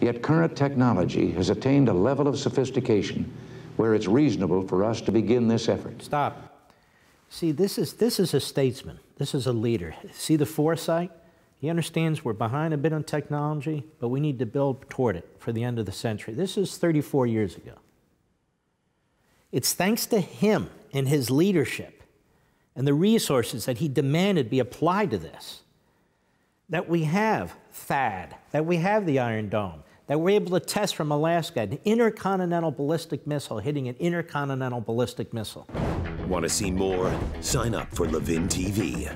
Yet current technology has attained a level of sophistication where it's reasonable for us to begin this effort. Stop. See, this is, this is a statesman. This is a leader. See the foresight? He understands we're behind a bit on technology, but we need to build toward it for the end of the century. This is 34 years ago. It's thanks to him and his leadership and the resources that he demanded be applied to this that we have THAAD, that we have the Iron Dome, that we're able to test from Alaska an intercontinental ballistic missile hitting an intercontinental ballistic missile. Want to see more? Sign up for Levin TV.